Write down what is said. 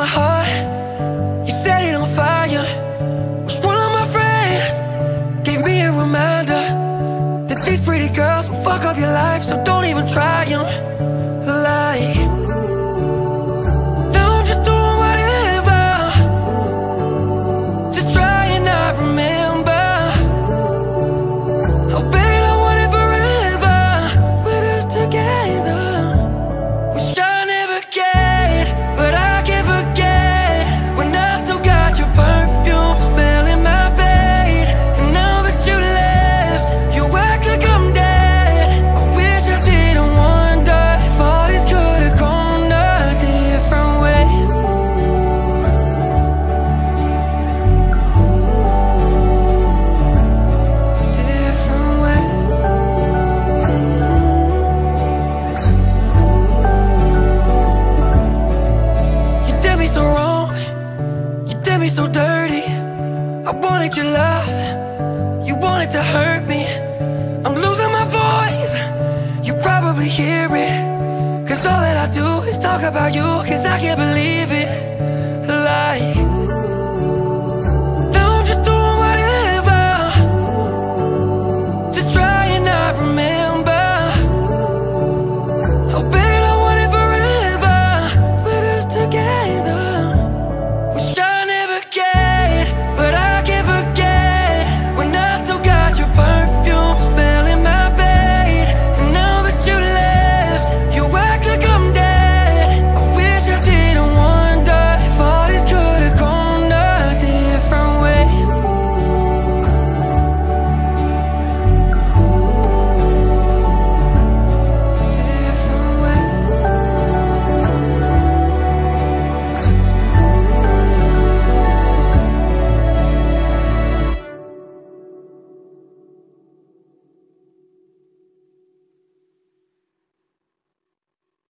my heart me so dirty. I wanted your love. You wanted to hurt me. I'm losing my voice. You probably hear it. Cause all that I do is talk about you. Cause I can't believe it.